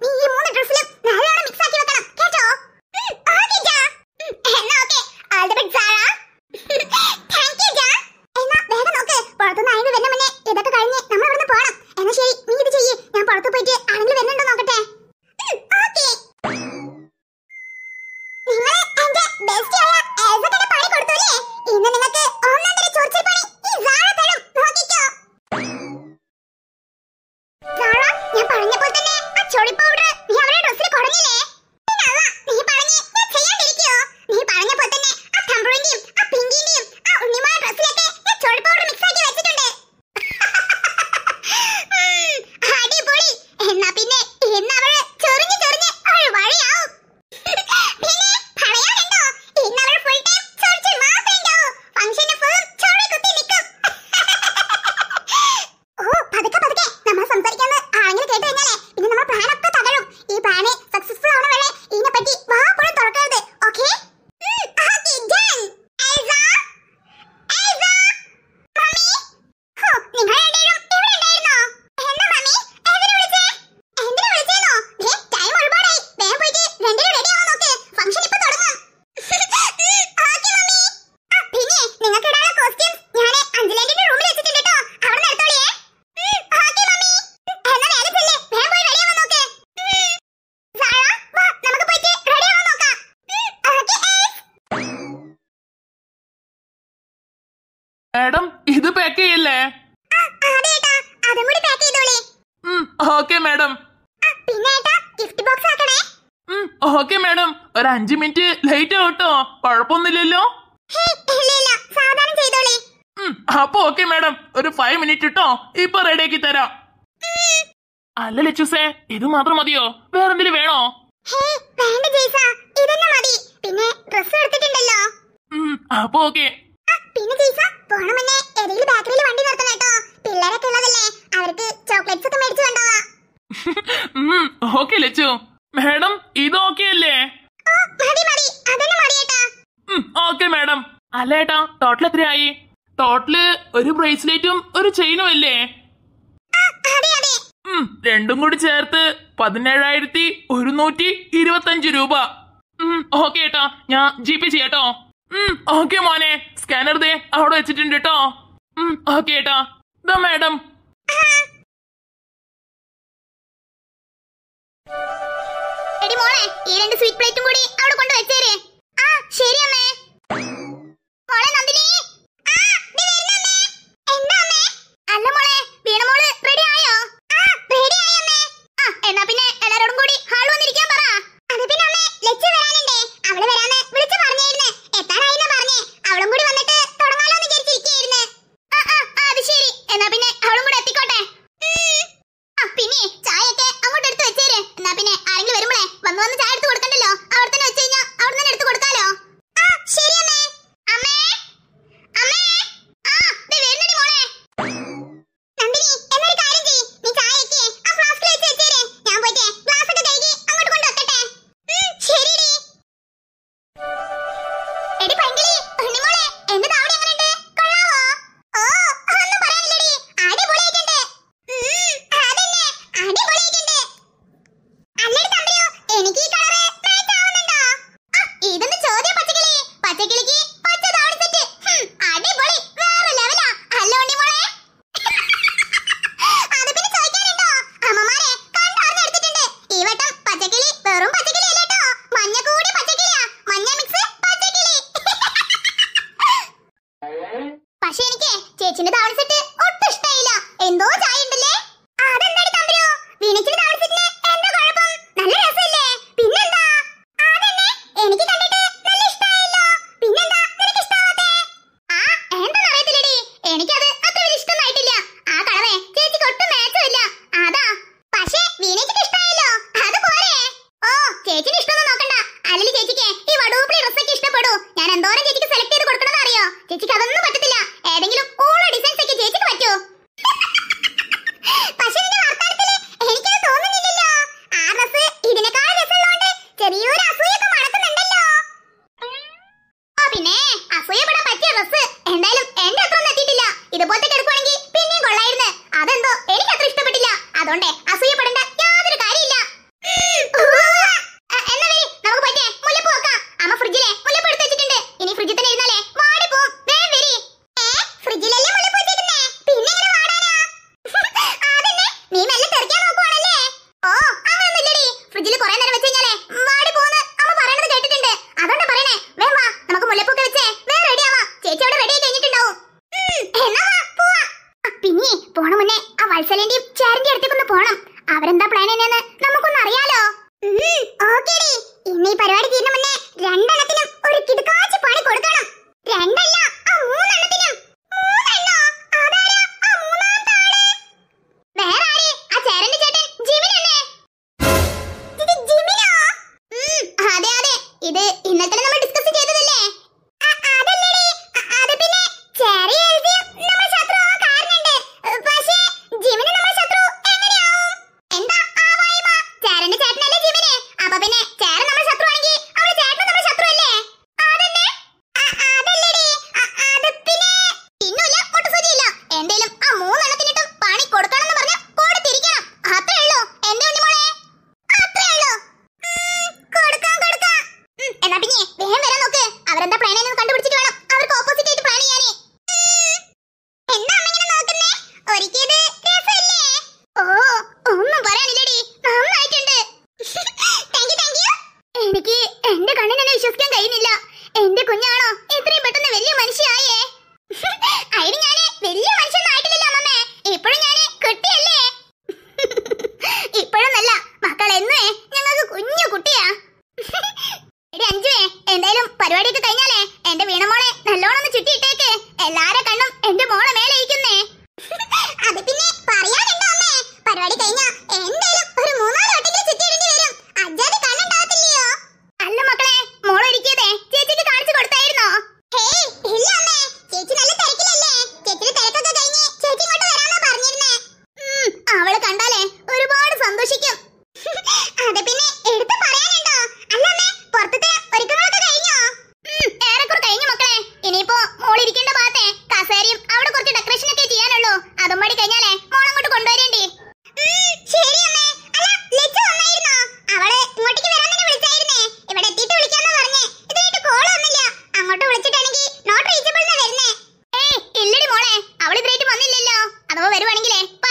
你一摸那只司令。പാക്ക് ചെയ്യല്ലേ? Okay madam okay madam ഒരു അഞ്ചു minute late ആവട്ടോ. കുഴപ്പമൊന്നുമില്ലല്ലോ. അപ്പൊ ഓക്കെ മാഡം ഒരു ഫൈവ് മിനിറ്റ് ഇട്ടോ. ഇപ്പൊ റെഡിയാക്കി തരാം. അല്ല ഇത് മാത്രം മതിയോ? വേറെന്തെങ്കിലും വേണോ? വേണ്ട മതി. പിന്നെ അപ്പൊ ഓക്കെ പിന്നെ ജയ്സ പോണ മുന്നേ ഏതെങ്കിലും ബേക്കറിയിൽ വണ്ടി നിർത്തണം കേട്ടോ. പിള്ളേരൊക്കെ ഉള്ളതല്ലേ. അവർക്ക് ചോക്ലേറ്റ്സ് ഒക്കെ മേടിച്ചു കൊണ്ടുപോവാ. ഓക്കെ ലച്ചു. മാഡം ഇത് ഓക്കെ അല്ലേ? ഓ മതി മതി. അതന്നെ മതി ഏട്ടാ. Okay madam. അല്ല ഏട്ടാ ടോട്ടൽ എത്രയായി? ടോട്ടൽ ഒരു ബ്രേസ്ലെറ്റും ഒരു ചെയിനും അല്ലേ? രണ്ടും കൂടി ചേർത്ത് പതിനേഴായിരത്തി ഒരുന്നൂറ്റി ഇരുപത്തഞ്ച് രൂപ. ഓക്കെ ഏട്ടാ ഞാൻ ജി പേ ചെയ്യാട്ടോ ഓക്കെ മോനെ. സ്കാനർ ദേ അവിടെ വെച്ചിട്ടുണ്ട് കേട്ടോ ഓക്കെ കേട്ടോ ഇതാ മാഡം. മോളെ ഈ രണ്ട് സ്വീറ്റ് പ്ലേറ്റും കൂടി അവിടെ കൊണ്ട് വെച്ചേരേ. ആ ശരി അമ്മേ Hello. ചേച്ചിന്റെ താമസിച്ചിട്ട് ഒട്ടും ഇഷ്ടമായില്ല എന്തോ ചായ ഉണ്ടല്ലോ అసూయ അവരെന്താ പ്ലാൻ എന്നെയെന്ന് നമുക്കൊന്നും അറിയാലോ. ഓക്കേടി. പരിപാടി ഒരു കിടുക്കാച്ചി കൊടുക്കണം. രണ്ടല്ല ആ ആ ആ ചേട്ടൻ ജിമിനോ? ഇത് എന്താ പ്ലാനെന്ന് കണ്ടുപിടിച്ചിട്ട് വേണം. അവർക്ക് ഓപ്പോസിറ്റ് ആയിട്ട് പ്ലാൻ ചെയ്യാനെ. എന്താ അമ്മ ഇങ്ങനെ നോക്കുന്നേ? ഒരിക്കത് രസല്ലേ ഓ ഒന്നും പറയാനില്ലടി. നന്നായിട്ടുണ്ട്. താങ്ക് യു എനിക്ക് എന്റെ കണ്ണിനെ വിശ്വസിക്കാൻ കഴിയുന്നില്ല. എന്റെ കുഞ്ഞാണോ? വരുവാണെങ്കിലേ.